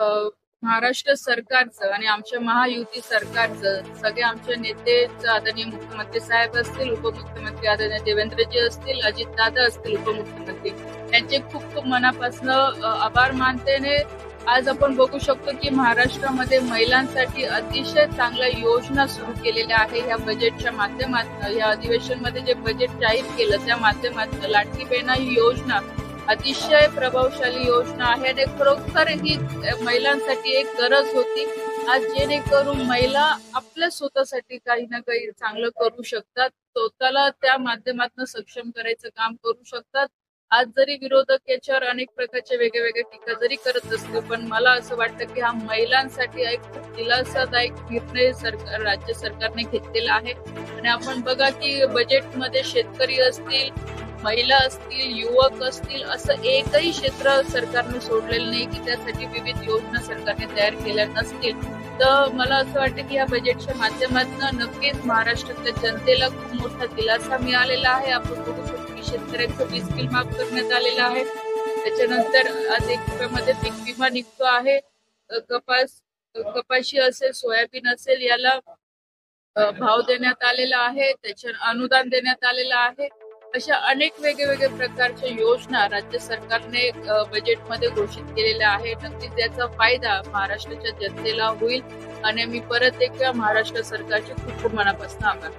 महाराष्ट्र सरकारचं आणि आमच्या महायुती सरकारचं सगळे आमचे नेते आदरणीय मुख्यमंत्री साहेब असतील उपमुख्यमंत्री आदरणीय देवेंद्रजी असतील अजितदादा असतील उपमुख्यमंत्री त्यांचे खूप खूप मनापासून आभार मानतेने आज आपण बघू शकतो की महाराष्ट्रामध्ये महिलांसाठी अतिशय चांगल्या योजना सुरू केलेल्या आहे. या बजेटच्या माध्यमातून या अधिवेशनमध्ये जे बजेट जाहीर केलं त्या माध्यमातून लाडकी बहिणा ही योजना अतिशय प्रभावशाली योजना आहे. आणि खरोखर ही महिलांसाठी एक गरज होती. आज जेणेकरून महिला आपल्या स्वतःसाठी काही ना काही चांगलं करू शकतात. स्वतःला त्या माध्यमातून सक्षम करायचं काम करू शकतात. आज जरी विरोधक याच्यावर अनेक प्रकारचे वेगवेगळे टीका जरी करत असतो पण मला असं वाटतं की हा महिलांसाठी एक दिलासादायक निर्णय सरकार राज्य सरकारने घेतलेला आहे. आणि आपण बघा की बजेटमध्ये शेतकरी असतील महिला असतील युवक असतील असं एकही क्षेत्र सरकारने सोडलेलं नाही की त्यासाठी विविध योजना सरकारने तयार केल्या नसतील. तर मला असं वाटतं की या बजेटच्या माध्यमातून नक्कीच महाराष्ट्रातल्या जनतेला खूप मोठा दिलासा मिळालेला आहे. आपण बघू शकतो की शेतकऱ्यांचं वीज बिल माफ करण्यात आलेलं आहे. त्याच्यानंतर आज एक रुपयामध्ये पीक विमा निघतो आहे. कपास कपाशी असेल सोयाबीन असेल याला भाव देण्यात आलेला आहे. त्याच्या अनुदान देण्यात आलेलं आहे. अशा अनेक वेगवेगळ्या प्रकारच्या योजना राज्य सरकारने बजेटमध्ये घोषित केलेल्या आहेत. नक्कीच याचा फायदा महाराष्ट्राच्या जनतेला होईल. आणि मी परत एकदा महाराष्ट्र सरकारचे खूप खूप मनापासून आभार.